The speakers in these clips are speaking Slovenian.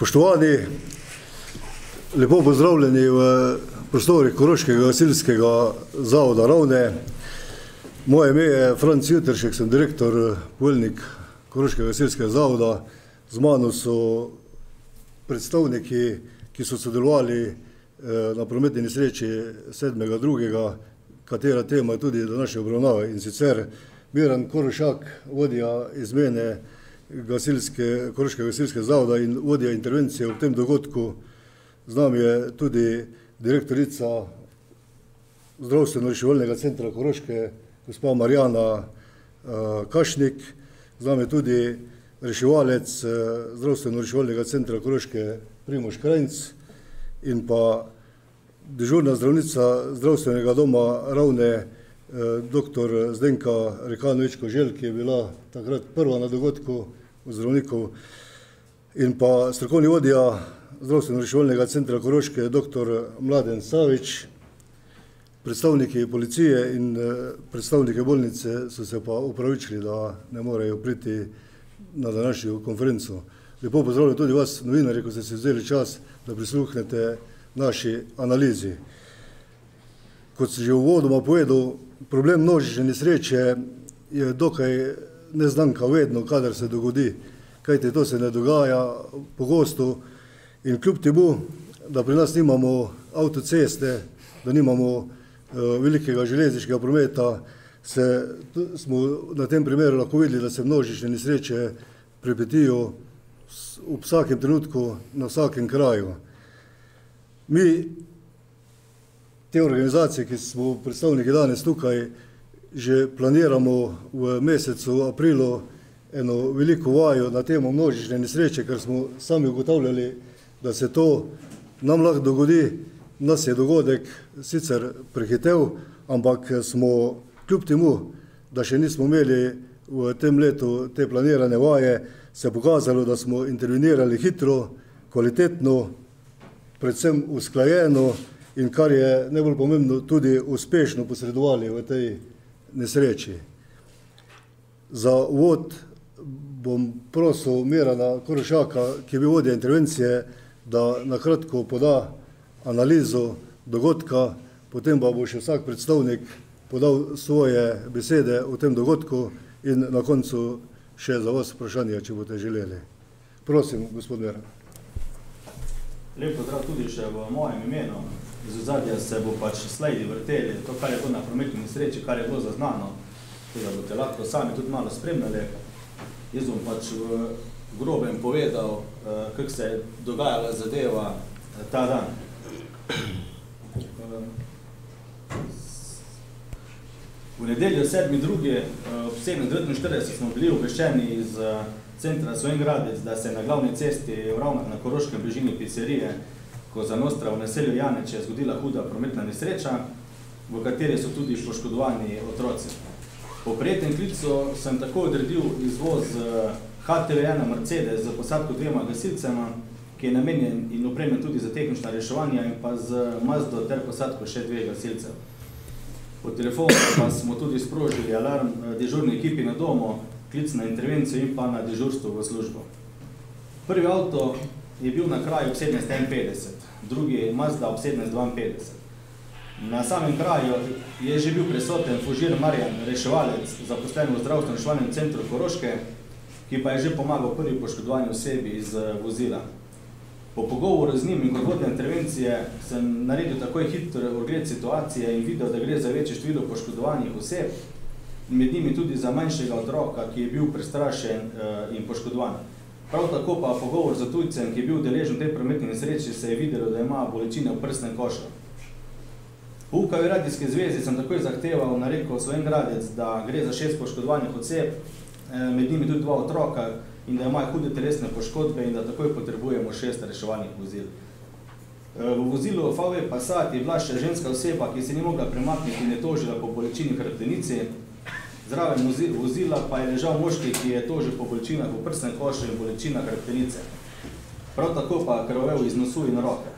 Spoštovani, lepo pozdravljeni v prostorih Koroškega gasilskega zavoda Ravne. Moje ime je Franc Jutršek, sem direktor poveljnik Koroškega gasilskega zavoda. Z mano so predstavniki, ki so sodelovali eh, na prometni nesreči 7.2., katera tema je tudi današnje obravnave in sicer Miran Korošak, vodja izmene gasilske, Koroškega gasilskega zavoda in vodja intervencije v tem dogodku. Z nami je tudi direktorica zdravstveno-reševalnega centra Koroške, gospa Marjana uh, Kašnik, z nami je tudi reševalec uh, zdravstveno-reševalnega centra Koroške Primoš Krajnc in pa dežurna zdravnica zdravstvenega doma Ravne, uh, dr. Zdenka Rekanovičko-Žel, ki je bila takrat prva na dogodku zdravnikov in pa strokovni vodja zdravstveno-reševalnega centra Koroške, dr. Mladen Savič, predstavniki policije in eh, predstavniki bolnice so se pa upravičili, da ne morejo priti na današnjo konferenco. Lepo pozdravljam tudi vas, novinari, ko ste se vzeli čas, da prisluhnete naši analizi. Kot se že uvodoma povedal, problem množične nesreče je dokaj neznanka vedno, kadar se dogodi, kajte to se ne dogaja pogosto in kljub temu, da pri nas nimamo avtoceste, da nimamo uh, velikega železniškega prometa, se, smo na tem primeru lahko videli, da se množične nesreče pripetijo v vsakem trenutku na vsakem kraju. Mi, te organizacije, ki smo predstavniki danes tukaj, že planiramo v mesecu aprilu eno veliko vajo na temo množične nesreče, ker smo sami ugotavljali, da se to nam lahko dogodi. Nas je dogodek sicer prehitev, ampak smo kljub temu, da še nismo imeli v tem letu te planirane vaje, se je pokazalo, da smo intervenirali hitro, kvalitetno, predvsem usklajeno in kar je najbolj pomembno, tudi uspešno posredovali v tej nesreči. Za uvod bom prosil Mirana Korošaka, ki bi vodja intervencije, da na kratko poda analizo dogodka, potem pa bo še vsak predstavnik podal svoje besede o tem dogodku in na koncu še za vas vprašanje, če boste želeli. Prosim, gospod Miran. Lep pozdrav tudi še v mojem imenu. Z zadnja se bo pač slajdi vrteli, to, kar je bilo na prometni nesreči, kar je bilo zaznano, tega boste lahko sami tudi malo spremljali. Jaz bom pač v grobem povedal, uh, kako se je dogajala zadeva uh, ta dan. Uh, v nedeljo 7.2. ob 7.49 smo bili obveščeni iz centra Svojengradec, da se na glavni cesti v Ravnah na Koroškem bližini pizzerije Koza Nostra v naselju Janeče je zgodila huda prometna nesreča, v kateri so tudi poškodovani otroci. Po prijetnem klicu sem tako odredil izvoz HTV1 Mercedes za posadko dvema gasilcema, ki je namenjen in opremljen tudi za tehnična reševanja in pa z Mazdo ter posadko še dve gasilcev. Po telefonu pa smo tudi sprožili alarm dežurni ekipi na domu, klic na intervencijo in pa na dežurstvo v službo. Prvi avto je bil na kraju ob 17.51, drugi Mazda ob 17.52. Na samem kraju je že bil prisoten Fužir Marjan, reševalec, zaposlen v zdravstvenem reševalnem centru Koroške, ki pa je že pomagal prvi poškodovanju osebi iz vozila. Po pogovoru z njim in kot vodne intervencije sem naredil takoj hitro ogled situacije in videl, da gre za večje število poškodovanih oseb, med njimi tudi za manjšega otroka, ki je bil prestrašen in poškodovan. Prav tako pa pogovor z tujcem, ki je bil deležen tej prometni nesreči, se je videlo, da ima bolečine v prsnem košu. Po UKV radijski zvezi sem takoj zahteval na reko Svojengradec, da gre za šest poškodovanih oseb, med njimi tudi dva otroka in da imajo hude telesne poškodbe in da takoj potrebujemo šest reševalnih vozil. V vozilu VW Passat je bila še ženska oseba, ki se ni mogla premakniti in je tožila po bolečini hrbtenici. Zraven vozila pa je ležal moški, ki je tožil po bolečinah v prsnem košu in bolečinah hrbtenice. Prav tako pa krvavel iz nosu in roke.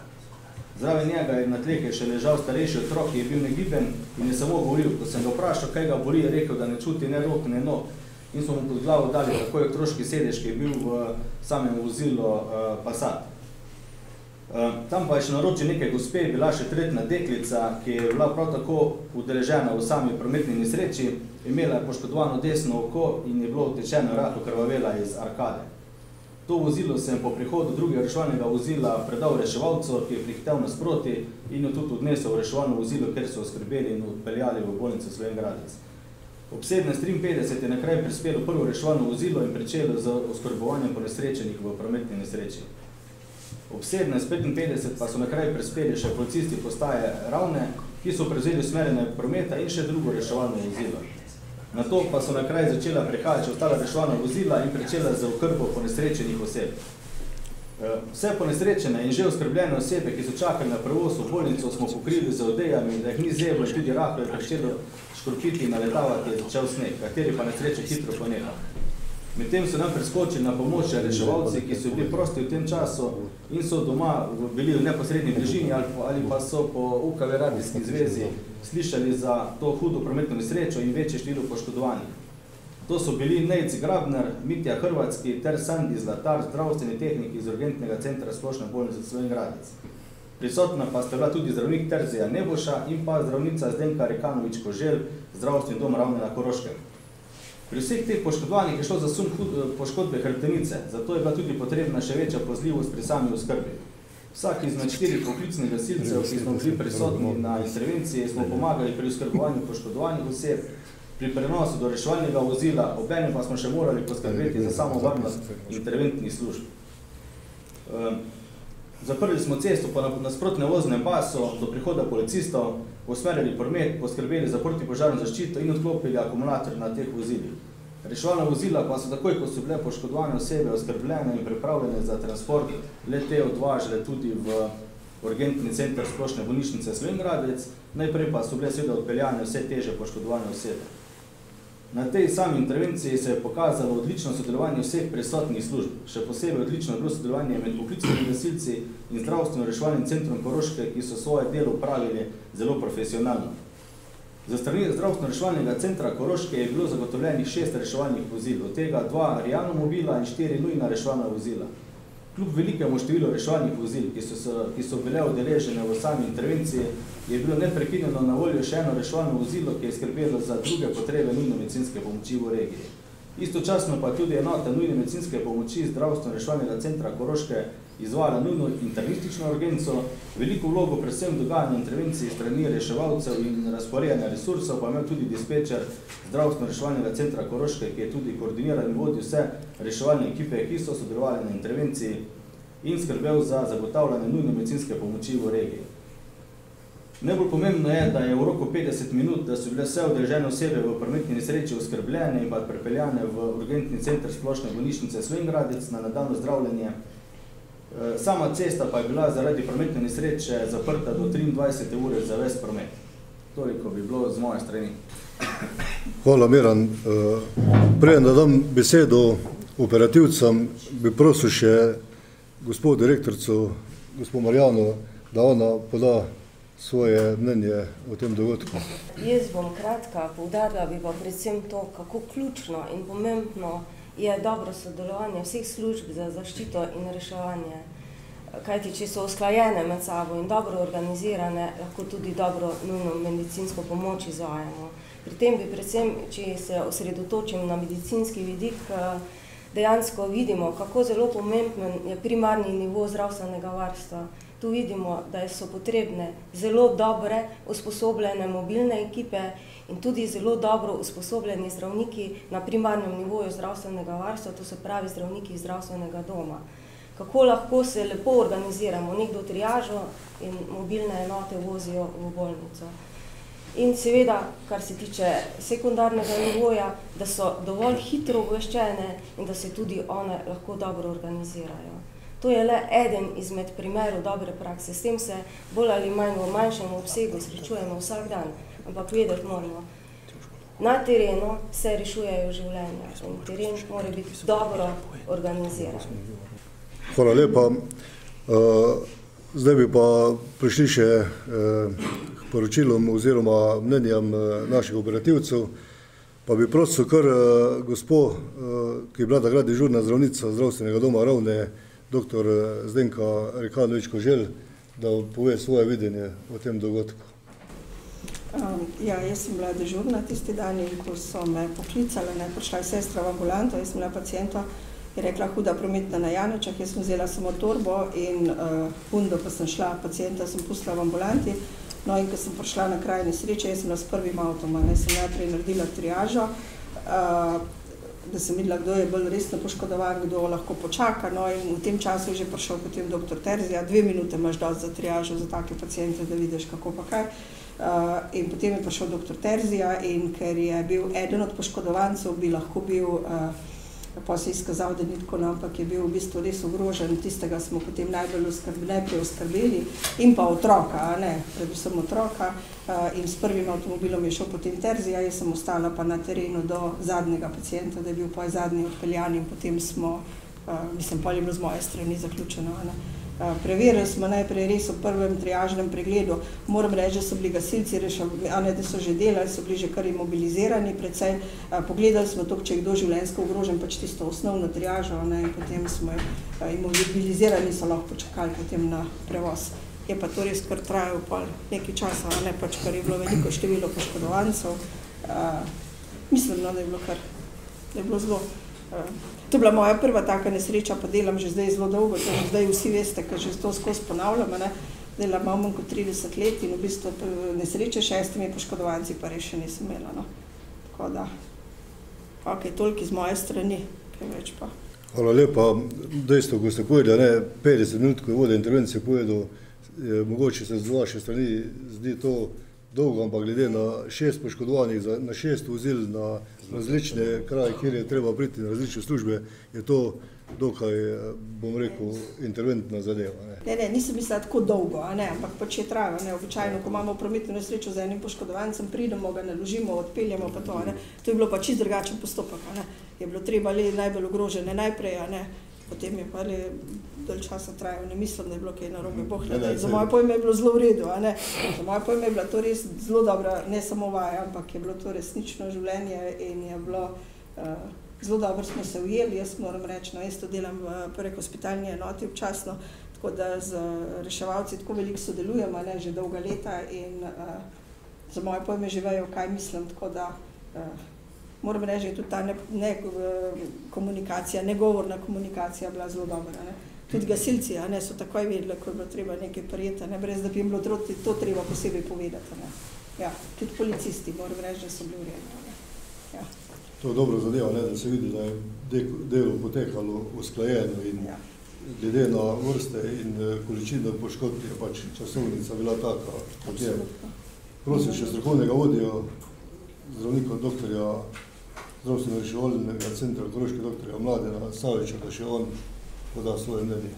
Zraven njega je na tleh še ležal starejši otrok, ki je bil negiben in je samo govoril. Ko sem ga vprašal, kaj ga boli, je rekel, da ne čuti ne rok, ne nog. In smo mu pod glavo dali takoj otroški sedež, ki je bil v samem vozilu uh, Passat. Tam pa je še naroči nekaj gospe, bila še tretna deklica, ki je bila prav tako udeležena v sami prometni nesreči, imela je poškodovano desno oko in je bilo utečeno rahlo krvavela iz arkade. To vozilo sem po prihodu drugega reševalnega vozila predal reševalcu, ki je prihtel nasproti in jo tudi odnesel v reševalno vozilo, ker so oskrbeli in odpeljali v bolnico Sloven Gradec. Ob 17.53 je na kraj prispelo prvo reševalno vozilo in pričelo z oskrbovanjem ponesrečenih v prometni nesreči. Ob 17.55 pa so na kraj prispeli še policisti postaje Ravne, ki so prevzeli usmerjene prometa in še drugo reševalno vozilo. Na to pa so na kraj začela prihajati ostala reševalna vozila in pričela z okrbo ponesrečenih oseb. E, vse ponesrečene in že oskrbljene osebe, ki so čakali na prevoz v bolnico, smo pokrili z odejami, da jih ni zebo in tudi rahlo je priščelo škropiti in naletavati je začel sneg, kateri pa nesreče hitro ponehal. Medtem so nam preskočili na pomoč reševalci, ki so bili prosti v tem času in so doma bili v neposrednji bližini ali pa, ali pa so po UKV radijski zvezi slišali za to hudo prometno nesrečo in večje število poškodovanih. To so bili Nejc Grabner, Mitja Hrvatski ter Sandi Zlatar, zdravstveni tehnik iz urgentnega centra Splošne bolnice Sloven Gradec. Prisotna pa sta bila tudi zdravnik Terzija Neboša in pa zdravnica Zdenka Rekanovič Kožel, zdravstveni dom ravne na Koroškem. Pri vseh teh poškodovanih je šlo za sum poškodbe hrbtenice, zato je bila tudi potrebna še večja pozljivost pri sami oskrbi. Vsak izmed štirih poklicnih gasilcev, ki smo bili prisotni na intervenciji, smo pomagali pri oskrbovanju poškodovanih oseb, pri prenosu do reševalnega vozila, obenem pa smo še morali poskrbeti za samo varnost interventnih služb. Ehm, zaprli smo cesto po nasprotnem voznem pasu do prihoda policistov, usmerjali promet, poskrbeli za protipožarno zaščito in odklopili akumulator na teh vozilih. Reševalna vozila pa so takoj, ko so bile poškodovane osebe, oskrbljene in pripravljene za transport, le te odvažile tudi v urgentni center splošne bolnišnice Svengradec, najprej pa so bile seveda odpeljane vse teže poškodovane osebe. Na tej sami intervenciji se je pokazalo odlično sodelovanje vseh prisotnih služb, še posebej odlično bilo sodelovanje med poklicnimi gasilci in zdravstveno reševalnim centrom Koroške, ki so svoje delo upravili zelo profesionalno. Za strani zdravstveno reševalnega centra Koroške je bilo zagotovljenih šest reševalnih vozil, od tega dva Rijano mobila in štiri nujna reševalna vozila. Kljub velikemu številu reševalnih vozil, ki so, se, ki so bile udeležene v sami intervenciji, je bilo neprekinjeno na voljo še eno reševalno vozilo, ki je skrbelo za druge potrebe nujno medicinske pomoči v regiji. Istočasno pa tudi enota nujne medicinske pomoči zdravstveno reševalnega centra Koroške izvala nujno internistično urgenco, veliko vlogo predvsem dogajanja intervenciji strani reševalcev in razporejanja resursov, pa imel tudi dispečer zdravstveno reševalnega centra Koroške, ki je tudi koordiniral in vodil vse reševalne ekipe, ki so sodelovali na intervenciji in skrbel za zagotavljanje nujne medicinske pomoči v regiji. Najbolj pomembno je, da je v roku 50 minut, da so bile vse odrežene osebe v prometni nesreči oskrbljene in pa prepeljane v urgentni center splošne bolnišnice Svengradec na nadaljno zdravljenje Eh, sama cesta pa je bila zaradi prometne nesreče zaprta do 23. ure za ves promet. Toliko bi bilo z moje strani. Hvala, Miran. Eh, Preden da dam besedo operativcem, bi prosil še gospod direktorcu, gospod Marjano, da ona poda svoje mnenje o tem dogodku. Jaz bom kratka, povdarila bi pa predvsem to, kako ključno in pomembno je dobro sodelovanje vseh služb za zaščito in reševanje. Kajti, če so usklajene med sabo in dobro organizirane, lahko tudi dobro nujno medicinsko pomoč izvajamo. Pri tem bi predvsem, če se osredotočim na medicinski vidik, dejansko vidimo, kako zelo pomemben je primarni nivo zdravstvenega varstva. Tu vidimo, da so potrebne zelo dobre, usposobljene mobilne ekipe in tudi zelo dobro usposobljeni zdravniki na primarnem nivoju zdravstvenega varstva, to se pravi zdravniki zdravstvenega doma. Kako lahko se lepo organiziramo, nekdo triažo in mobilne enote vozijo v bolnico. In seveda, kar se tiče sekundarnega nivoja, da so dovolj hitro obveščene in da se tudi one lahko dobro organizirajo. To je le eden izmed primerov dobre prakse. S tem se bolj ali manj v manjšem obsegu srečujemo vsak dan ampak vedeti moramo. Na terenu se rešujejo življenja in teren mora biti dobro organiziran. Hvala lepa. Uh, zdaj bi pa prišli še uh, k poročilom oziroma mnenjam uh, naših operativcev. Pa bi prosil kar gospod, ki je bila takrat dežurna zdravnica zdravstvenega doma Ravne, dr. Zdenka Rekanovič Kožel, da pove svoje videnje o tem dogodku. Um, ja, jaz sem bila dežurna tisti dan in ko so me poklicali, ne prišla je sestra v ambulanto, jaz sem bila pacijenta, je rekla huda prometna na Janečah, jaz sem vzela samo torbo in uh, hundo, ko sem šla pacijenta, sem pustila v ambulanti. No in ko sem prišla na kraj nesreče, jaz sem bila s prvim avtom, ne sem najprej naredila triažo, uh, da sem videla, kdo je bolj resno poškodovan, kdo lahko počaka. No, in v tem času je že prišel potem doktor Terzija, dve minute imaš dosti za triažo za take pacijente, da vidiš, kako pa kaj. Uh, in potem je prišel doktor Terzija in ker je bil eden od poškodovancev, bi lahko bil uh, pa se je izkazal, da ni tako, no, ampak je bil v bistvu res ogrožen, tistega smo potem najbolj oskrbi, najprej oskrbeli in pa otroka, ne, predvsem otroka uh, in s prvim avtomobilom je šel potem Terzija, jaz sem ostala pa na terenu do zadnjega pacijenta, da je bil pa zadnji odpeljan in potem smo, uh, mislim, pa je bilo z moje strani zaključeno. Ne. Preverili smo najprej res v prvem triažnem pregledu. Moram reči, da so bili gasilci reševali, da so že delali, so bili že kar imobilizirani, predvsej pogledali smo to, če je kdo življenjsko ogrožen, pač tisto osnovno triažo, ne, in potem smo imobilizirani, so lahko počakali potem na prevoz. Je pa to res kar trajalo pol nekaj časa, ne pač, kar je bilo veliko število poškodovancev. Uh, mislim, no, da je bilo kar, da je bilo zelo To je bila moja prva taka nesreča, pa delam že zdaj zelo dolgo, to zdaj vsi veste, ker že to skozi ponavljamo, ne? delam malo manj kot 30 let in v bistvu nesreče šestimi poškodovanci pa res še nisem imela. No? Tako da, ok, toliko iz moje strani, kaj več pa. Hvala lepa. Dejstvo, ko ste povedali, da ne 50 minut, ko je vode intervencije povedal, mogoče se z vaše strani zdi to dolgo, ampak glede na šest poškodovanih, na šest vozil, na različne kraje, kjer je treba priti na različne službe, je to dokaj, bom rekel, interventna zadeva. Ne, ne, ne nisem mislila tako dolgo, ne, ampak pač je trajalo. Običajno, ko imamo prometno nesrečo z enim poškodovancem, pridemo, ga naložimo, odpeljemo pa to. Ne. To je bilo pač čist drugačen postopek. Ne. Je bilo treba le najbolj ogrožene najprej, ne. Potem je pa le dalj časa trajalo, ne mislim, da je bilo kaj narobe. Boh, ne, ne, za moje pojme je bilo zelo v redu, za moje pojme je bila to res zelo dobra, ne samo vaja, ampak je bilo to resnično življenje in je bilo uh, zelo dobro smo se ujeli, jaz moram reči, no, jaz to delam v prvi hospitalni enoti občasno, tako da z reševalci tako veliko sodelujemo, ne, že dolga leta in uh, za moje pojme že vejo, kaj mislim, tako da uh, moram reči, je tudi ta ne, ne, komunikacija, negovorna komunikacija bila zelo dobra. Ne tudi gasilci ne, so takoj vedeli, ko je bilo treba nekaj prijeti, ne, brez da bi jim bilo troti, to treba posebej povedati. Ne. Ja, tudi policisti, moram reči, da so bili urejeni. Ja. To je dobro zadeva, ne, da se vidi, da je delo potekalo usklajeno in ja. glede na vrste in eh, količino poškodb je pač časovnica bila taka, kot je. Prosim še strokovnega vodijo zdravnika doktorja zdravstveno reševalnega centra, koroške doktorja Mladena Saviča, da še on poda svoje mnenje.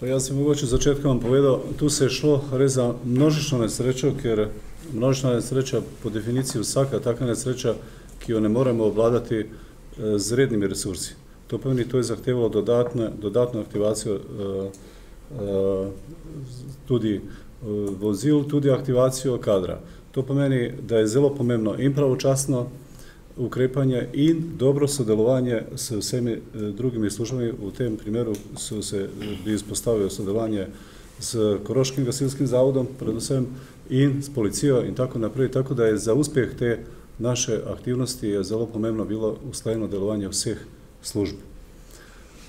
Pa jaz sem mogoče v začetku vam povedal, tu se je šlo res za množično nesrečo, ker množična nesreča po definiciji vsaka taka nesreča, ki jo ne moremo obvladati eh, z rednimi resursi. To pomeni, to je zahtevalo dodatne, dodatno aktivacijo uh, uh, tudi uh, vozil, tudi aktivacijo kadra. To pomeni, da je zelo pomembno in pravočasno ukrepanje in dobro sodelovanje s vsemi eh, drugimi službami. V tem primeru so se eh, bi izpostavili sodelovanje s Koroškim gasilskim zavodom predvsem in s policijo in tako naprej. Tako da je za uspeh te naše aktivnosti je zelo pomembno bilo usklajeno delovanje vseh služb.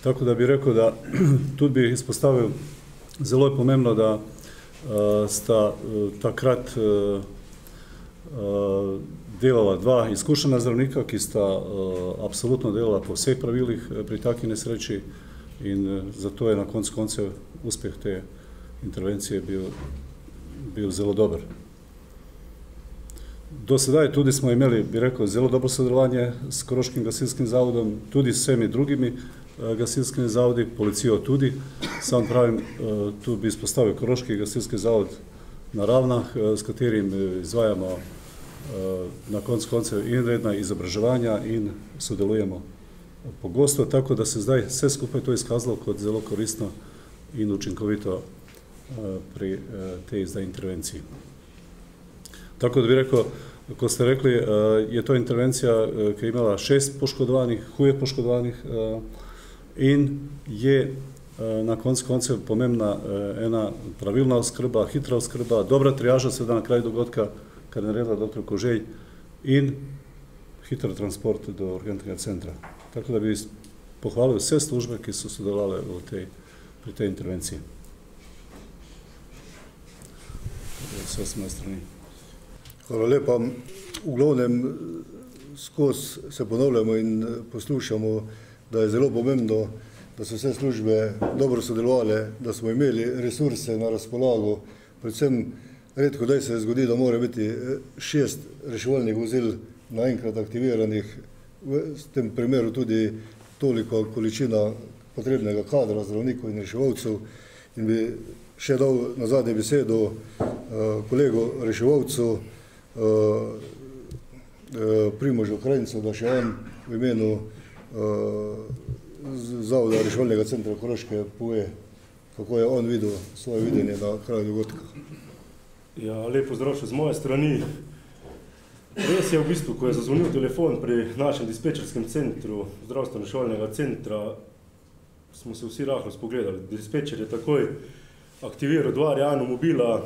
Tako da bi rekel, da tudi bi izpostavil, zelo je pomembno, da uh, sta uh, takrat uh, uh, delala dva izkušena zdravnika, ki sta uh, absolutno delala po vseh pravilih eh, pri taki nesreči in uh, zato je na koncu koncev uspeh te intervencije bil, bil zelo dober. Do sedaj tudi smo imeli, bi rekel, zelo dobro sodelovanje s Koroškim gasilskim zavodom, tudi s vsemi drugimi uh, gasilskimi zavodi, policijo tudi. Sam pravim, uh, tu bi izpostavil Koroški gasilski zavod na Ravnah, uh, s katerim izvajamo Eh, na konc koncev in redna izobraževanja in sodelujemo pogosto, tako da se zdaj vse skupaj to izkazalo kot zelo koristno in učinkovito eh, pri eh, tej zdaj intervenciji. Tako da bi rekel, ko ste rekli, je to intervencija, ki je imela šest poškodovanih, huje poškodovanih in je na koncu koncev pomembna ena pravilna oskrba, hitra oskrba, dobra triaža seveda na kraj dogodka, kar je naredila dr. Kožej in hiter transport do urgentnega centra. Tako da bi pohvalil vse službe, ki so sodelovali v tej, pri tej intervenciji. Vse s moje strani. Hvala lepa. V glavnem skozi se ponavljamo in poslušamo, da je zelo pomembno, da so vse službe dobro sodelovali, da smo imeli resurse na razpolago, predvsem redko daj se zgodi, da mora biti šest reševalnih vozil naenkrat aktiviranih, v tem primeru tudi toliko količina potrebnega kadra, zdravnikov in reševalcev in bi še dal na zadnje besedo uh, kolegu reševalcu uh, uh, Primožu Krajncu, da še on v imenu uh, Zavoda reševalnega centra Koroške pove, kako je on videl svoje videnje na kraju dogodka. Ja, lepo zdrav še z moje strani. Res je v bistvu, ko je zazvonil telefon pri našem dispečerskem centru, zdravstveno-šolnega centra, smo se vsi rahlo spogledali. Dispečer je takoj aktiviral dva realno mobila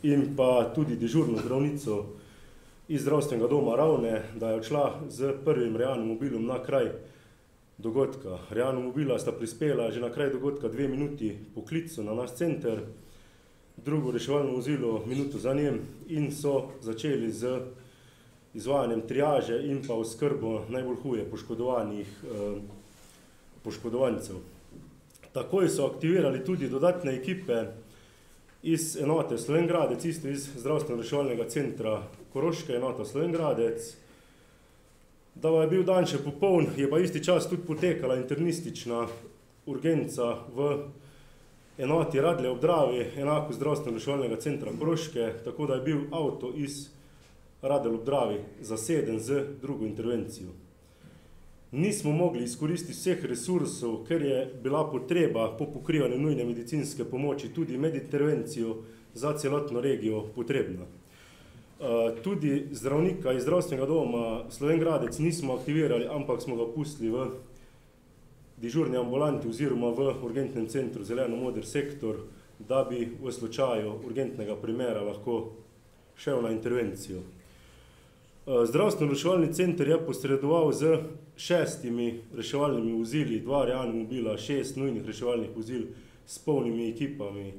in pa tudi dežurno zdravnico iz zdravstvenega doma Ravne, da je odšla z prvim realnim mobilom na kraj dogodka. Realno mobila sta prispela že na kraj dogodka dve minuti po klicu na naš center, drugo reševalno vozilo minuto za njem in so začeli z izvajanjem triaže in pa oskrbo najbolj huje poškodovanih eh, poškodovancev. Takoj so aktivirali tudi dodatne ekipe iz enote Slovengradec, isto iz zdravstveno-reševalnega centra Koroška enota Slovengradec. Da je bil dan še popoln, je pa isti čas tudi potekala internistična urgenca v enoti Radle obdravi, enako zdravstveno-reševalnega centra Koroške, tako da je bil avto iz Radel obdravi zaseden z drugo intervencijo. Nismo mogli izkoristiti vseh resursov, ker je bila potreba po pokrivanju nujne medicinske pomoči tudi med intervencijo za celotno regijo potrebna. Uh, tudi zdravnika iz zdravstvenega doma Slovengradec nismo aktivirali, ampak smo ga pustili v dižurni ambulanti oziroma v urgentnem centru zeleno-moder sektor, da bi v slučaju urgentnega primera lahko šel na intervencijo. Eh, zdravstveno reševalni center je posredoval z šestimi reševalnimi vozili, dva realna mobila, šest nujnih reševalnih vozil s polnimi ekipami. Eh,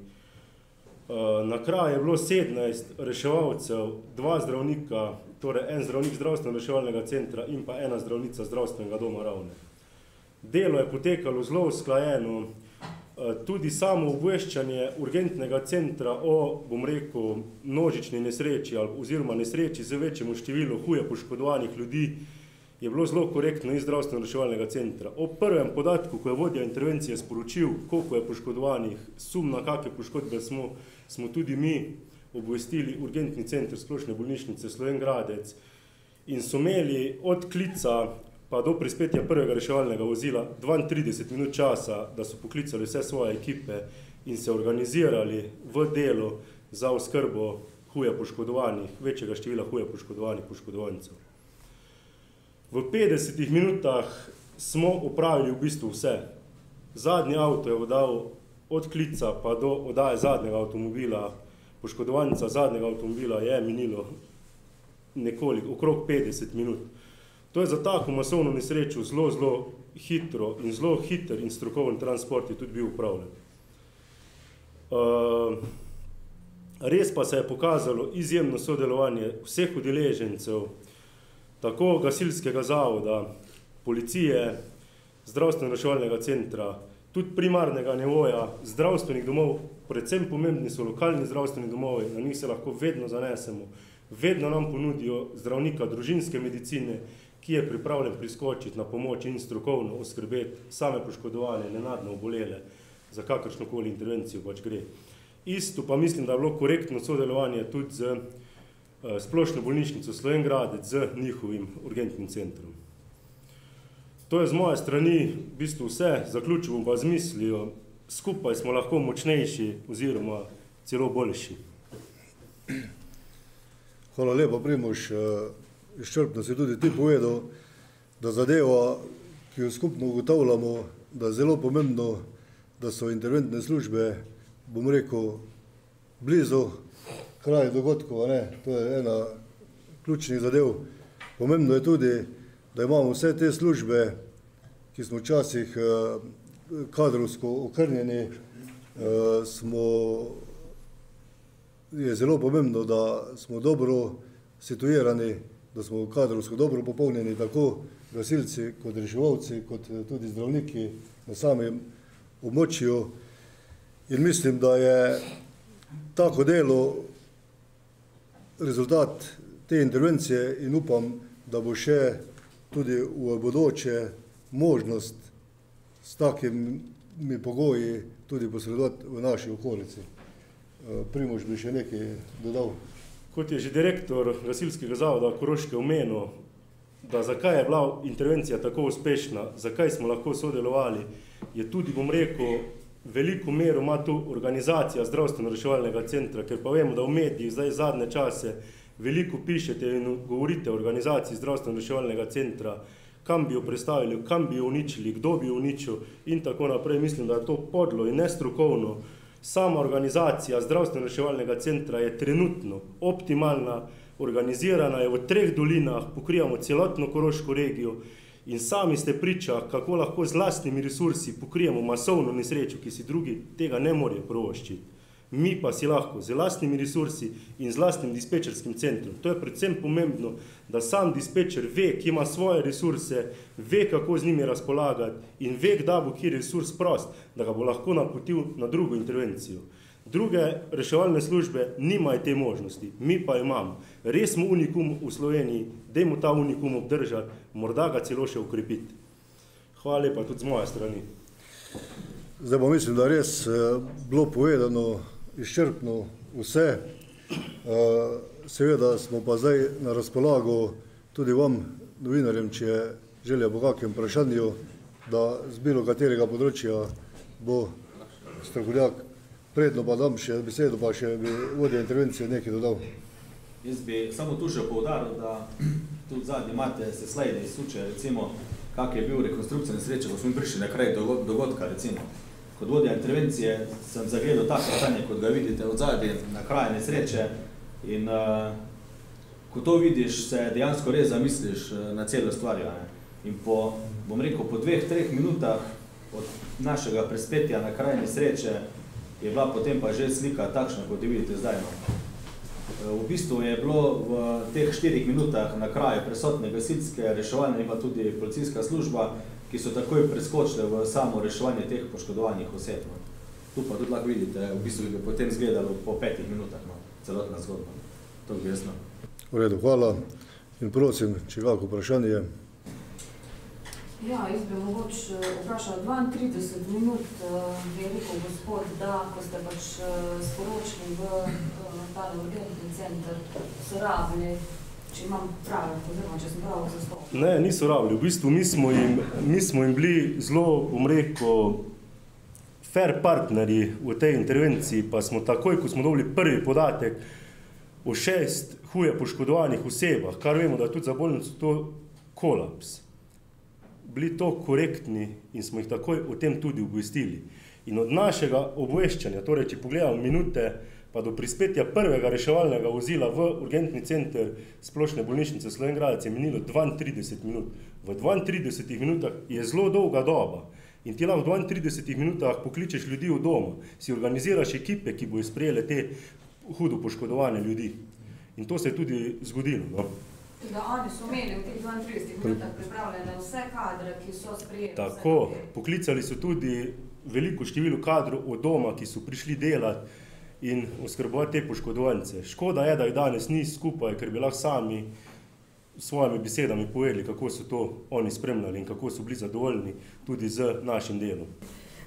na kraju je bilo 17 reševalcev, dva zdravnika, torej en zdravnik zdravstveno reševalnega centra in pa ena zdravnica zdravstvenega doma Ravne. Delo je potekalo zelo usklajeno, Eh, tudi samo obveščanje urgentnega centra o, bom rekel, množični nesreči oziroma nesreči z večjemu številu huje poškodovanih ljudi je bilo zelo korektno iz zdravstveno reševalnega centra. O prvem podatku, ko je vodja intervencije sporočil, koliko je poškodovanih, sum na kakve poškodbe smo, smo tudi mi obvestili urgentni center splošne bolnišnice Slovengradec in so imeli od klica pa do prispetja prvega reševalnega vozila 32 minut časa, da so poklicali vse svoje ekipe in se organizirali v delu za oskrbo huje poškodovanih, večjega števila huje poškodovanih poškodovancev. V 50 minutah smo upravili v bistvu vse. Zadnji avto je vodal od klica pa do odaje zadnjega avtomobila, poškodovanca zadnjega avtomobila je minilo nekoliko, okrog 50 minut. To je za tako masovno nesrečo zelo, zelo hitro in zelo hiter in strokoven transport je tudi bil upravljen. Uh, res pa se je pokazalo izjemno sodelovanje vseh udeležencev, tako gasilskega zavoda, policije, zdravstveno reševalnega centra, tudi primarnega nivoja, zdravstvenih domov, predvsem pomembni so lokalni zdravstveni domovi, na njih se lahko vedno zanesemo, vedno nam ponudijo zdravnika družinske medicine, ki je pripravljen priskočiti na pomoč in strokovno oskrbeti same poškodovane, nenadno obolele, za kakršno koli intervencijo pač gre. Isto pa mislim, da je bilo korektno sodelovanje tudi z uh, splošno bolnišnico Slovengradec, z njihovim urgentnim centrom. To je z moje strani v bistvu vse, zaključil bom pa z mislijo, skupaj smo lahko močnejši oziroma celo boljši. Hvala lepa, Primož. Izčrpno si tudi ti povedal, da zadeva, ki jo skupno ugotavljamo, da je zelo pomembno, da so interventne službe, bom rekel, blizu kraj dogodkov, ne? to je ena ključnih zadev. Pomembno je tudi, da imamo vse te službe, ki smo včasih eh, kadrovsko okrnjeni, eh, smo, je zelo pomembno, da smo dobro situirani, da smo kadrovsko dobro popolnjeni, tako gasilci kot reševalci, kot tudi zdravniki na samem območju. In mislim, da je tako delo rezultat te intervencije in upam, da bo še tudi v bodoče možnost s takimi pogoji tudi posredovati v naši okolici. Eh, Primož bi še nekaj dodal. Kot je že direktor gasilskega zavoda Koroške omenil, da zakaj je bila intervencija tako uspešna, zakaj smo lahko sodelovali, je tudi, bom rekel, veliko mero ima tu organizacija zdravstveno-reševalnega centra, ker pa vemo, da v medijih zdaj zadnje čase veliko pišete in govorite o organizaciji zdravstveno-reševalnega centra, kam bi jo predstavili, kam bi jo uničili, kdo bi jo uničil in tako naprej. Mislim, da je to podlo in nestrokovno. Sama organizacija zdravstveno-reševalnega centra je trenutno optimalna, organizirana je v treh dolinah, pokrivamo celotno Koroško regijo in sami ste priča, kako lahko z lastnimi resursi pokrijemo masovno nesrečo, ki si drugi tega ne morejo provoščiti mi pa si lahko z lastnimi resursi in z lastnim dispečerskim centrom. To je predvsem pomembno, da sam dispečer ve, ki ima svoje resurse, ve, kako z njimi razpolagati in ve, kdaj bo kjer resurs prost, da ga bo lahko napotil na drugo intervencijo. Druge reševalne službe nimajo te možnosti, mi pa imamo. Res smo unikum v Sloveniji, dajmo ta unikum obdržati, morda ga celo še ukrepiti. Hvala lepa tudi z moje strani. Zdaj pa mislim, da res eh, bilo povedano izčrpno vse. Eh, seveda smo pa zdaj na razpolago tudi vam, novinarjem, če je želja po kakšnem vprašanju, da z bilo katerega področja bo strokovnjak. Predno pa dam še besedo, pa še bi vodja intervencije nekaj dodal. Jaz bi samo tu še povdaril, da tudi zadnji imate se slajde iz suče, recimo, kak je bil rekonstrukcija nesreče, ko smo prišli na kraj dogodka, recimo kot vodja intervencije sem zagledal tako stanje, kot ga vidite od zadnje na kraju nesreče in uh, ko to vidiš, se dejansko res zamisliš uh, na celo stvar. Ja, in po, bom rekel, po dveh, treh minutah od našega prespetja na kraju nesreče je bila potem pa že slika takšna, kot jo vidite zdaj. No. V bistvu je bilo v teh štirih minutah na kraju prisotne gasilske reševalne in pa tudi policijska služba, ki so takoj preskočile v samo reševanje teh poškodovanih oseb. No. Tu pa tudi lahko vidite, v bistvu bi potem zgledalo po petih minutah, no, celotna zgodba. To bi jasno. V redu, hvala. In prosim, če kako vprašanje. Ja, jaz bi mogoče vprašal 32 minut, je rekel gospod, da ko ste pač sporočili v tale urgentni center, so rabili če imam prav, oziroma če sem prav zastopil. Ne, niso rabili. V bistvu mi smo jim, mi smo jim bili zelo, bom rekel, fair partnerji v tej intervenciji, pa smo takoj, ko smo dobili prvi podatek o šest huje poškodovanih osebah, kar vemo, da je tudi za bolnico to kolaps, bili to korektni in smo jih takoj o tem tudi obvestili. In od našega obveščanja, torej, če pogledamo minute, pa do prispetja prvega reševalnega vozila v urgentni center splošne bolnišnice Slovengradec je minilo 32 minut. V 32 minutah je zelo dolga doba in ti lahko v 32 minutah pokličeš ljudi v dom, si organiziraš ekipe, ki bojo sprejele te hudo poškodovane ljudi. In to se je tudi zgodilo. No. Da oni so imeli v teh 32 minutah pripravljene vse kadre, ki so sprejeli. Tako, poklicali so tudi veliko število kadrov od doma, ki so prišli delati in oskrbovati te poškodovance. Škoda je, da jih danes ni skupaj, ker bi lahko sami s svojimi besedami povedali, kako so to oni spremljali in kako so bili zadovoljni tudi z našim delom.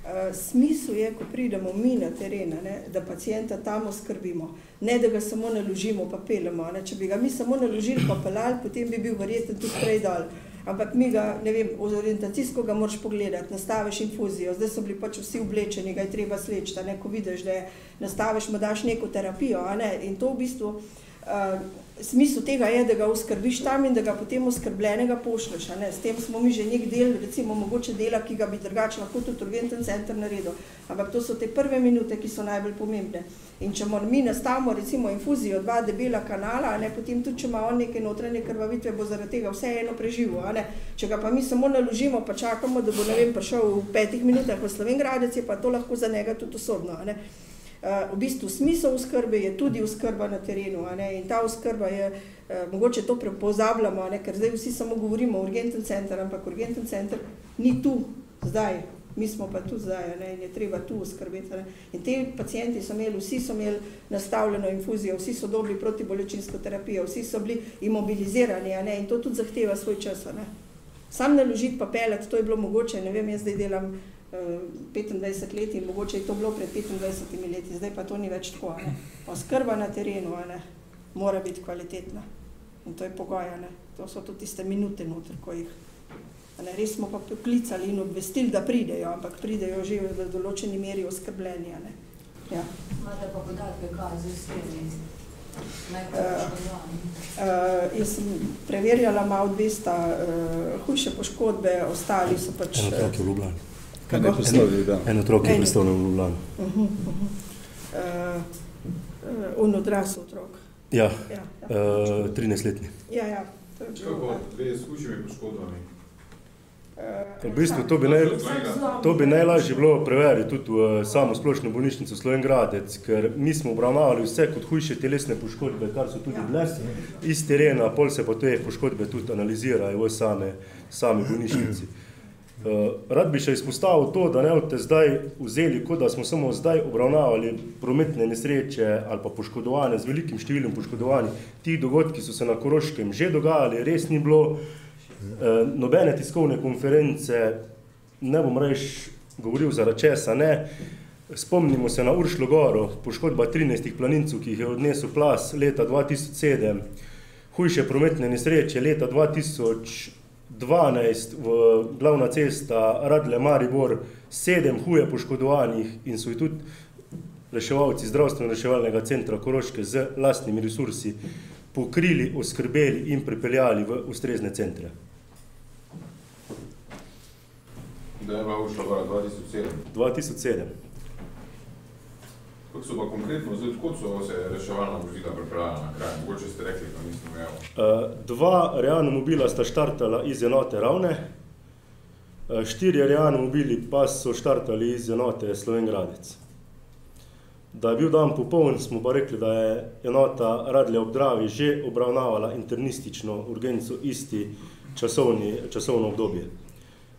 Uh, smisel je, ko pridemo mi na teren, da pacijenta tam oskrbimo, ne da ga samo naložimo, pa pelemo. Ne? Če bi ga mi samo naložili, pa pelali, potem bi bil verjeten tudi prej dol ampak mi ga, ne vem, orientacijsko ga moraš pogledati, nastaviš infuzijo, zdaj so bili pač vsi oblečeni, ga je treba sleči, ne, ko vidiš, da je nastaviš, mu daš neko terapijo, a ne, in to v bistvu Uh, smisel tega je, da ga oskrbiš tam in da ga potem oskrbljenega pošlješ. S tem smo mi že nek del, recimo mogoče dela, ki ga bi drugače lahko tudi urgenten center naredil. Ampak to so te prve minute, ki so najbolj pomembne. In če moramo mi nastavimo recimo infuzijo dva debela kanala, ne, potem tudi če ima on neke notranje krvavitve, bo zaradi tega vseeno preživel. Če ga pa mi samo naložimo, pa čakamo, da bo ne vem, prišel v petih minutah v Slovengradec, je pa to lahko za njega tudi usodno. Eh, v bistvu smisel oskrbe je tudi oskrba na terenu. In ta oskrba je, eh, mogoče to pozabljamo, ker zdaj vsi samo govorimo o urgentnem centru, ampak urgenten center ni tu zdaj, mi smo pa tu zdaj ne? in je treba tu oskrbeti. Ne? In te pacijenti so imeli, vsi so imeli nastavljeno infuzijo, vsi so dobili protibolečinsko terapijo, vsi so bili imobilizirani ne? in to tudi zahteva svoj čas. Ne? Sam naložiti pa pelet, to je bilo mogoče, ne vem, jaz zdaj delam 25 let in mogoče je to bilo pred 25 leti, zdaj pa to ni več tako. Ne. Oskrba na terenu ne, mora biti kvalitetna in to je pogoj. Ne. To so tudi tiste minute noter, ko jih. Ne, res smo pa poklicali in obvestili, da pridejo, ampak pridejo že v določeni meri oskrbljenja. Ja. Imate pa podatke, kaj z vsemi? Uh, uh, jaz sem preverjala malo 200 uh, hujše poškodbe, ostali so pač. Otroke v Ljubljani. Da? En otrok je predstavljen v Ljubljani. Uh -huh, uh -huh. uh, uh, odrasel otrok. Ja, ja, ja. Uh, 13-letni. Ja, ja. Kako dve s hujšimi poškodbami? V bistvu to bi, naj, to bi najlažje bilo preveriti tudi v samo splošno bolnišnico Slovengradec, ker mi smo obravnavali vse kot hujše telesne poškodbe, kar so tudi bile iz terena, pol se pa te poškodbe tudi analizirajo v same, same bolnišnici. Uh, rad bi še izpostavil to, da ne boste zdaj vzeli, kot da smo samo zdaj obravnavali prometne nesreče ali pa poškodovane z velikim številom poškodovanih. Ti dogodki so se na Koroškem že dogajali, res ni bilo uh, nobene tiskovne konference, ne bom reč govoril za česa, ne. Spomnimo se na Uršlo goro, poškodba 13 planincev, ki jih je odnesel plas leta 2007, hujše prometne nesreče leta 2000. 12 v glavna cesta Radle Maribor, sedem huje poškodovanih in so jih tudi reševalci zdravstveno reševalnega centra Koroške z lastnimi resursi pokrili, oskrbeli in pripeljali v ustrezne centre. Da je bila ušla 2007? 2007. Kako so pa konkretno, zdaj, kot so se reševalna vozila pripravljala na kraj? Mogoče ste rekli, da nismo imeli. Uh, dva realna mobila sta štartala iz enote Ravne, uh, štiri realna mobili pa so štartali iz enote Slovengradec. Da je bil dan popoln, smo pa rekli, da je enota Radlja obdravi že obravnavala internistično urgenco isti časovni, časovno obdobje.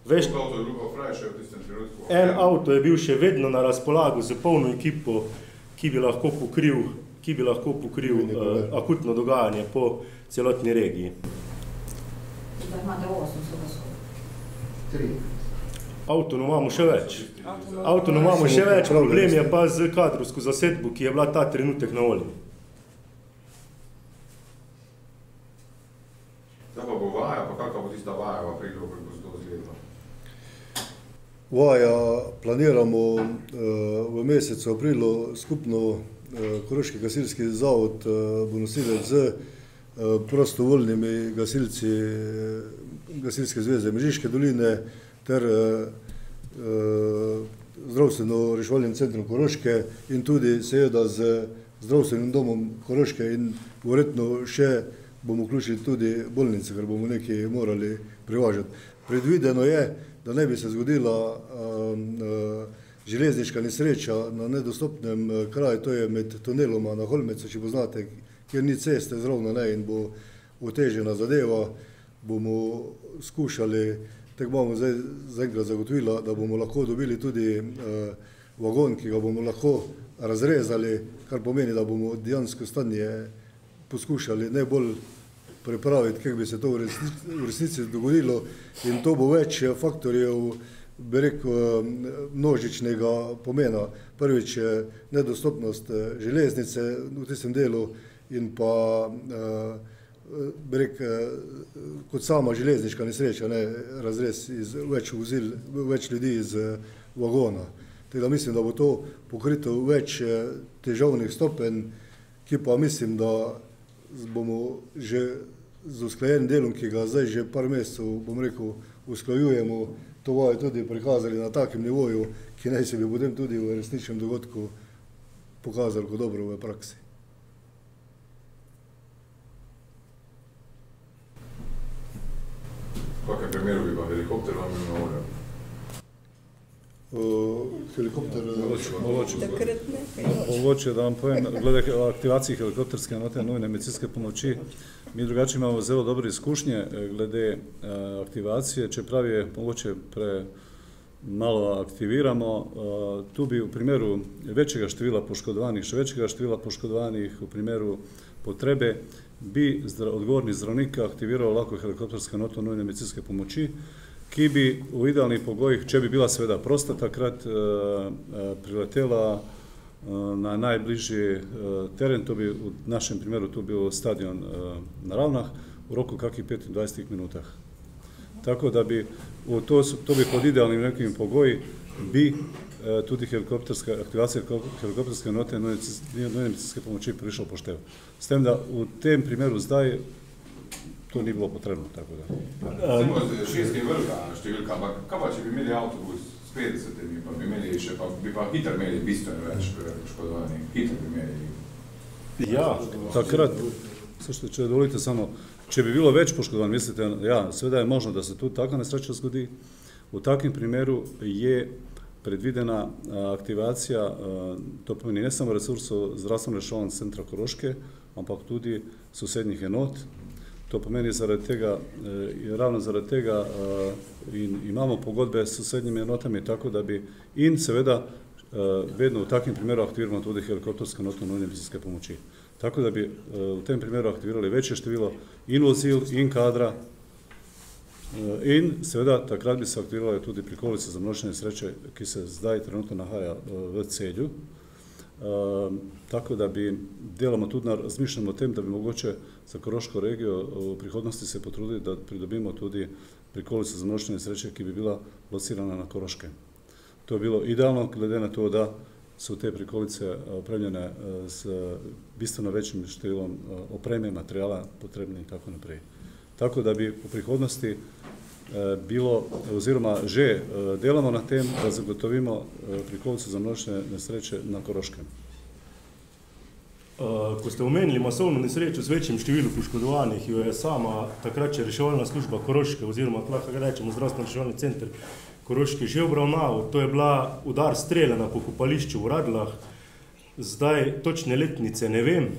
Veš, avto je bilo fraj še v tistem trenutku? En avto je bil še vedno na razpolago z polno ekipo, ki bi lahko pokril, ki bi lahko pokril uh, akutno dogajanje po celotni regiji. Avtono imamo še več. Avtono imamo še več, problem je pa z kadrovsko zasedbo, ki je bila ta trenutek na volji. Zdaj pa bo vaja, pa kakva bo tista vaja v aprilu, kako bo se to zgledalo? Vaja planiramo uh, v mesecu aprilu skupno uh, Koroški gasilski zavod uh, bo nosilec z prostovoljnimi gasilci Gasilske zveze Mežiške doline ter zdravstveno reševalnim centrom Koroške in tudi seveda z zdravstvenim domom Koroške in verjetno še bomo vključili tudi bolnice, ker bomo nekaj morali privažati. Predvideno je, da ne bi se zgodila um, uh, železniška nesreča na nedostopnem uh, kraju, to je med tuneloma na Holmecu, če poznate, kjer ni ceste zrovno ne in bo otežena zadeva, bomo skušali, tako bomo zdaj zaenkrat zagotovila, da bomo lahko dobili tudi uh, vagon, ki ga bomo lahko razrezali, kar pomeni, da bomo dejansko stanje poskušali ne bolj prepraviti, kako bi se to v resnici, v resnici dogodilo. In to bo več faktorjev, bi rekel, množičnega pomena. Prvič je nedostopnost eh, železnice v tistem delu in pa eh, bi rekel, eh, kot sama železniška nesreča, ne, razrez iz več vozil, več ljudi iz vagona. Teda mislim, da bo to pokrito več težavnih stopenj, ki pa mislim, da bomo že z usklajenim delom, ki ga zdaj že par mesecev, bom rekel, usklajujemo, to bojo tudi prikazali na takem nivoju, ki naj se bi potem tudi v resničnem dogodku pokazali kot dobro v praksi. V kakšnem primeru bi pa helikopter vam bil na voljo? Helikopter, Mogoče, ne. mogoče da vam povem, glede aktivacij helikopterske enote nujne medicinske pomoči, mi drugače imamo zelo dobre izkušnje eh, glede eh, aktivacije, čeprav je mogoče pre malo aktiviramo. eh, Tu bi v primeru večjega števila poškodovanih, še večjega števila poškodovanih, v primeru potrebe, bi odgovorni zdravnik aktiviral lahko helikoptersko enoto nujne medicinske pomoči, ki bi v idealnih pogojih, če bi bila seveda prosta takrat, eh, eh, priletela eh, na najbližji eh, teren, to bi v našem primeru tu bil stadion eh, na Ravnah, v roku kakih 25 minutah. Tako da bi, to, to bi pod idealnim nekim pogoji, bi eh, tudi helikopterska, aktivacija heliko- helikopterske enote nujne medicinske pomoči prišlo poštev. S tem, da v tem primeru zdaj to ni bilo potrebno, tako da. Recimo, šest je velika številka, ampak kaj pa, če bi imeli avtobus s 50, pa bi imeli še, pa bi pa hitro imeli bistveno več poškodovanih, hitro bi imeli. Ja, Takrat, slušajte, če dovolite samo, če bi bilo več poškodovanih, mislite, ja, seveda je možno, da se tudi taka nesreča zgodi. V takem primeru je predvidena aktivacija, to pomeni ne samo resursov zdravstveno reševalnega centra Koroške, ampak tudi sosednjih enot. To pomeni zaradi tega, eh, ravno zaradi tega eh, in imamo pogodbe s sosednjimi enotami, tako da bi in seveda eh, vedno v takem primeru aktiviramo tudi helikoptersko enoto nujne medicinske pomoči. Tako da bi eh, v tem primeru aktivirali večje število in vozil in kadra eh, in seveda takrat bi se aktivirale tudi prikolice za množične sreče, ki se zdaj trenutno nahaja eh, v celju. Uh, tako da bi deloma tudi na, razmišljamo o tem, da bi mogoče za Koroško regijo v prihodnosti se potrudili, da pridobimo tudi prikolico za množične sreče, ki bi bila locirana na Koroške. To bi bilo idealno, glede na to, da so te prikolice eh, opremljene eh, s bistveno večjim številom eh, opreme, materijala potrebne in tako naprej. Tako da bi v prihodnosti eh, bilo, oziroma že eh, delamo na tem, da zagotovimo eh, prikolice za množične nesreče na Koroškem. Ko ste omenili masovno nesrečo z večjim številom poškodovanih, jo je sama takrat še reševalna služba Koroške oziroma lahko rečemo zdravstveno reševalni center Koroške že obravnaval. To je bila udar strele na pokopališču v Radlah. Zdaj točne letnice ne vem.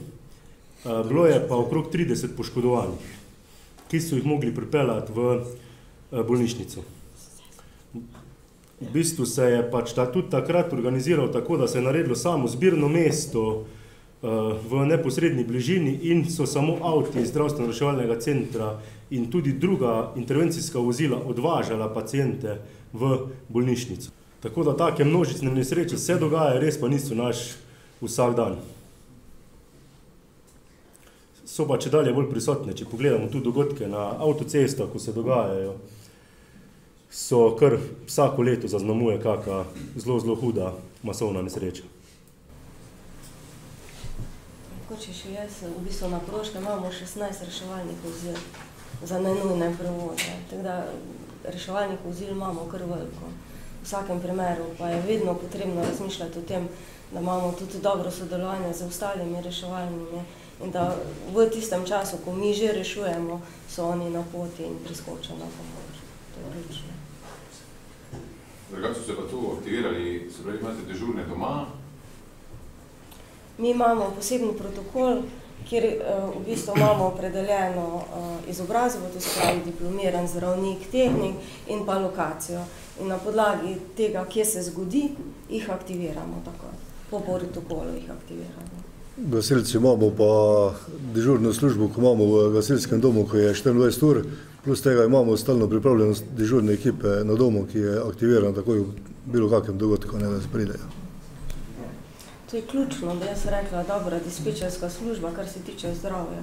Bilo je pa okrog 30 poškodovanih, ki so jih mogli pripeljati v uh, bolnišnico. V bistvu se je pač ta tudi takrat organiziral tako, da se je naredilo samo zbirno mesto uh, v neposrednji bližini in so samo avti iz zdravstveno reševalnega centra in tudi druga intervencijska vozila odvažala pacijente v bolnišnico. Tako da take množične nesreče se dogajajo, res pa niso naš vsak dan. So pa če dalje bolj prisotne, če pogledamo tudi dogodke na avtocestah, ko se dogajajo, so kar vsako leto zaznamuje kakšna zelo, zelo huda masovna nesreča. Kot še jaz, v bistvu na Koroškem imamo 16 reševalnih vozil za nenujne prevoze. Tako da reševalnih vozil imamo kar veliko. V vsakem primeru pa je vedno potrebno razmišljati o tem, da imamo tudi dobro sodelovanje z ostalimi reševalnimi in da v tistem času, ko mi že rešujemo, so oni na poti in priskočijo na pomoč. To je ključno. Drugače so se pa tu aktivirali, se pravi, imate dežurne doma, Mi imamo poseben protokol, kjer uh, v bistvu imamo opredeljeno uh, izobrazbo, to se pravi diplomiran zdravnik, tehnik in pa lokacijo. In na podlagi tega, kje se zgodi, jih aktiviramo tako. Po protokolu jih aktiviramo. Gasilci imamo pa dežurno službo, ko imamo v gasilskem domu, ko je 24 ur, plus tega imamo stalno pripravljenost dežurne ekipe na domu, ki je aktivirana takoj v bilo kakem dogodku, ne da se pridejo. To je ključno, da jaz rekla, dobra dispečerska služba, kar se tiče zdravja,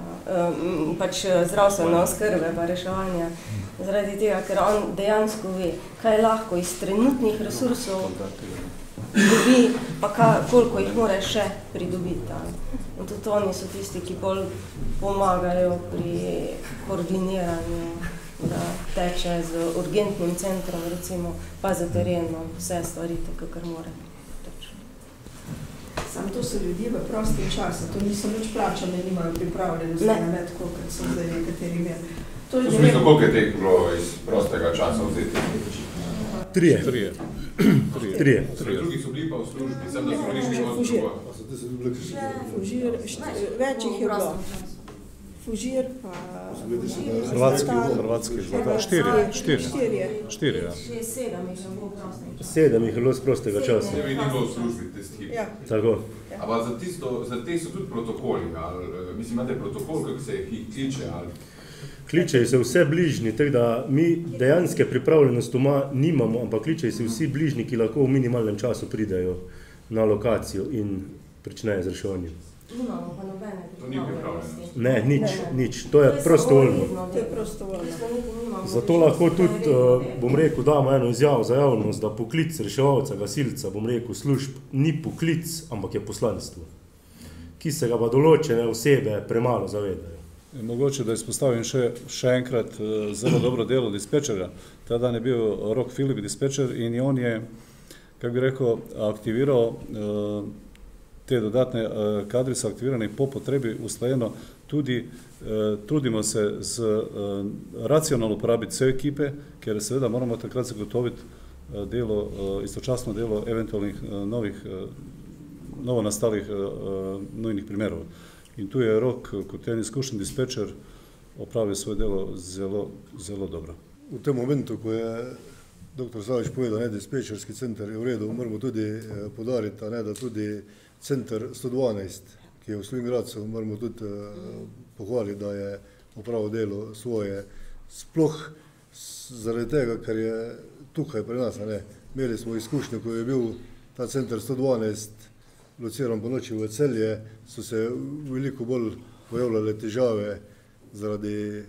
pač zdravstvene oskrbe pa reševanja. Zaradi tega, ker on dejansko ve, kaj lahko iz trenutnih resursov dobi pa koliko jih moraš še pridobiti. Ne. In tudi oni so tisti, ki bolj pomagajo pri koordiniranju, da teče z urgentnim centrom, recimo, pa za terenom vse stvari, tako kar mora teči. Sam to so ljudje v prostem času, to niso nič plačane, nimajo pripravljenosti Ne. na med, kot so zdaj nekateri imeli. To je V ne smislu, koliko je teh bilo iz prostega časa vzeti? Trije. Trije. Trije. Trije. Torej, drugi so bili pa v službi, sem da so bili šli od Fužir. drugo. Fužir, št- več jih je bilo. Fužir pa... Hrvatski, hrvatski, Štirje, štirje. Štirje. Štiri, ja. Sedem jih je bilo času. Sedem jih je bilo z prostega časa. Ne bi ni bilo v službi tisti hip. Ja, Tako. Ampak za, tisto, za te so tudi protokoli, ali, eh, mislim, imate protokol, kako se jih kliče, ali Kličejo se vse bližnji, tako da mi dejanske pripravljenosti doma nimamo, ampak kličejo se vsi bližnji, ki lahko v minimalnem času pridejo na lokacijo in pričnejo z reševanjem. Nimamo pa nobene pripravljenosti. Ne, nič, Ne. nič, to je prostovoljno. Zato lahko tudi, eh, bom rekel, damo eno izjavo za javnost, da poklic reševalca, gasilca, bom rekel, služb ni poklic, ampak je poslanstvo, ki se ga pa določene osebe premalo zavedajo. Mogoče, da izpostavim še, še enkrat eh, zelo dobro delo dispečerja. Ta dan je bil Rok Filip dispečer in on je, kako bi rekel, aktiviral eh, te dodatne eh, kadri so aktivirani po potrebi usklajeno tudi trudimo se z racionalno uporabiti vse ekipe, ker seveda moramo takrat zagotoviti delo, istočasno delo eventualnih novih, novo nastalih nujnih primerov. In tu je Rok, kot en izkušen dispečer, opravil svoje delo zelo, zelo dobro. V tem momentu, ko je dr. Savič povedal, da je dispečerski center v redu, moramo tudi eh, podariti, ne, da tudi center 112, ki je v Slovenjgradcu, moramo tudi eh, pohvaliti, da je opravil delo svoje. Sploh zaradi tega, ker je tukaj pri nas, ne, imeli smo izkušnjo, ko je bil ta center 112 lociran po noči v celje, so se veliko bolj pojavljale težave zaradi eh,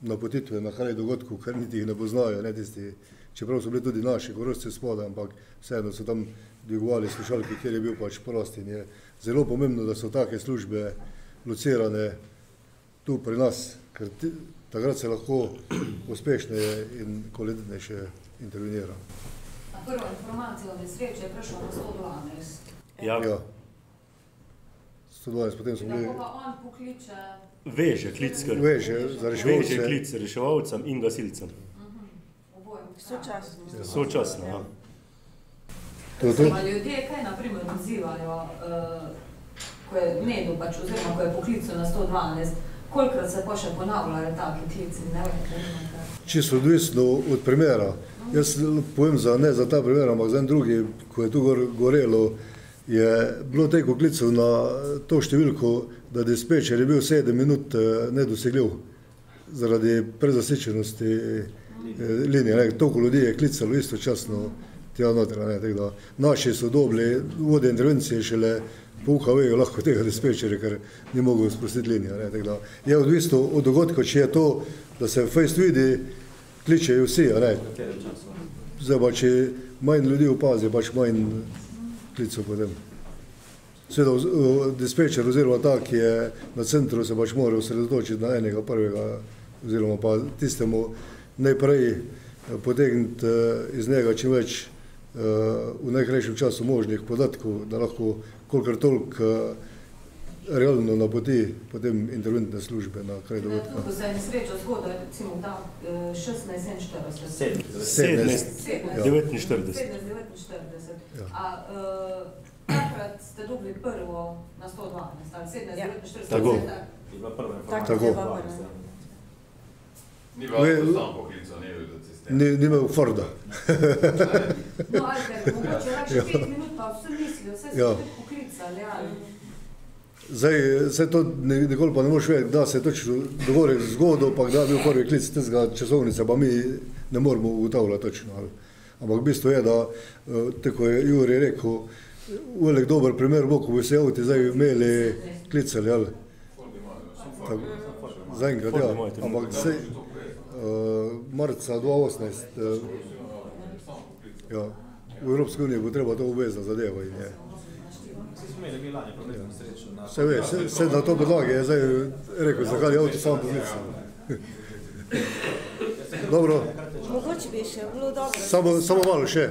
napotitve na kraj dogodkov, ker niti jih ne poznajo, ne tisti, čeprav so bili tudi naši korosti spodaj, ampak vseeno so tam dvigovali slušalke, kjer je bil pač prost in je zelo pomembno, da so take službe locirane tu pri nas, ker ti, takrat se lahko uspešneje in kvalitetnejše intervenira. Na prvo informacijo o nesreči je prišlo na 112. Ja, Ja. 112, potem smo bili Lahko pa on pokliče veže klic, kar veže za veže reševalce. klic reševalcem in gasilcem. obojem. Sočasno. Sočasno, ja. To to. Ma ljudje kaj naprimer odzivajo, uh, ko je nedu pač, oziroma ko je poklical na 112, kolikrat se pa še ponavljajo taki klici, ne vem. Čisto odvisno od primera. Jaz povem za, ne za ta primer, ampak za en drugi, ko je tu gor, gorelo, je bilo teko klicev na to številko, da dispečer je bil sedem minut eh, nedosegljiv zaradi prezasičenosti eh, linije. Ne. Toliko ljudi je klicalo istočasno tja noter. Ne, tako da naši so dobili vode intervencije šele po UHV-ju lahko tega dispečerja, ker ni mogel sprostiti linije. Ne, tako da je odvisno od dogodka, če je to, da se face vidi, kličejo vsi, ne. Zdaj pa, če manj ljudi opazi, pač manj klicev potem. O, dispečer oziroma ta, ki je na centru, se pač mora osredotočiti na enega prvega, oziroma pa tistemu najprej eh, potegniti eh, iz njega čim več eh, v najkrajšem času možnih podatkov, da lahko kolikor toliko realno napoti potem interventne službe na kraj dogodka. Ko se je nesreča zgodila, recimo da eh, 16.47. Sedem. 17, 17. 49. 17.49. Ja. A uh, takrat ste dobili prvo na 112, ali 17.49? Ja. Tako. Je bila prva Tako informacija. bila prva. Ni avto sam poklical, ne bil za cistern. Ni, ni imel Forda. No, ali ker mogoče več ja. pet minut, pa vse mislijo, vse so Ja. tudi poklicali, ali? Zdaj, se to ni- nikoli ne moreš vedeti, da se je točno dogovoril zgodo, pa kdaj je bil prvi klic tistega časovnice, pa mi ne moremo ugotavljati točno. Ali. Ampak bistvo je, da, eh, tako je Juri rekel, velik dober primer bo, ko bi se avti zdaj imeli klicali, ali. Tako, zaenkrat, ja, ampak zdaj, uh, marca 2018, uh, ja, v Evropski uniji bo treba to obvezno zadevo in je. Vsi smo imeli mi lani prometno nesrečo. na- Se ve, se, se na to podlage je zdaj rekel, zakaj je avto sam pozicij. Dobro, Mogoče bi še bilo dobro. samo, samo malo še.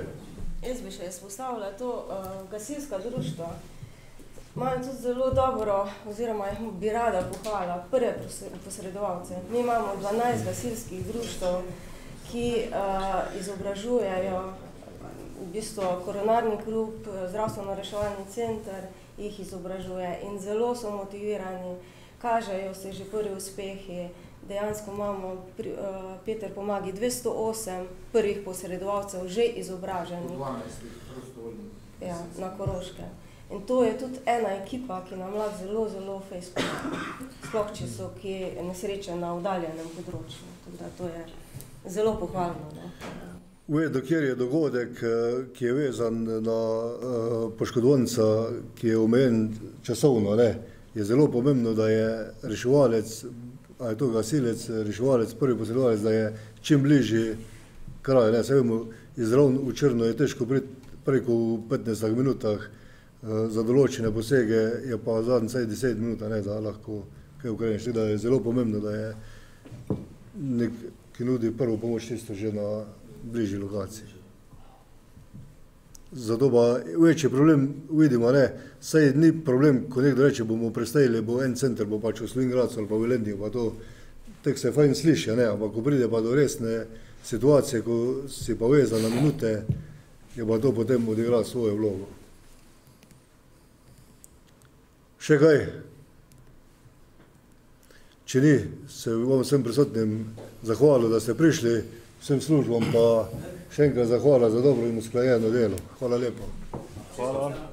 Jaz bi še izpostavila to uh, gasilska društva. Imajo tudi zelo dobro, oziroma jih bi rada pohvala, prve pos- posredovalce. Mi imamo 12 gasilskih društv, ki uh, izobražujejo v bistvu koronarni klub, zdravstveno reševalni center jih izobražuje in zelo so motivirani, kažejo se že prvi uspehi. Dejansko imamo pri, uh, Peter pomagi 208 prvih posredovalcev že izobraženih. Ja, na Koroške. In to je tudi ena ekipa, ki nam lahko zelo, zelo pomaga. Sploh, če so kje nesreče na oddaljenem področju. Tako da to je zelo pohvalno. No. Ve, dokjer je dogodek, eh, ki je vezan na uh, poškodovanca, ki je omejen časovno, ne, je zelo pomembno, da je reševalec, a je to gasilec, reševalec, prvi posredovalec, da je čim bližji kraju. Ne, se vemo, iz ravn v Črno je težko priti preko v 15 minutah, uh, za določene posege je pa zadnji vsaj 10 minut, ne, da lahko kaj ukreneš. Tako da je zelo pomembno, da je nek, ki nudi prvo pomoč tisto že na bližji lokaciji. Zato pa večji problem vidimo, ne, saj ni problem, ko nekdo reče, bomo prestajali, bo en center, bo pač v Slovengracu ali pa v Velenju, pa to, tek se fajn sliši, ne, ampak ko pride pa do resne situacije, ko si pa vezan na minute, je pa to potem odigralo svojo vlogo. Še kaj? Če ni, se vam vsem prisotnim zahvalil, da ste prišli, vsem službam pa še enkrat zahvala za dobro in usklajeno delo. Hvala lepa. Hvala.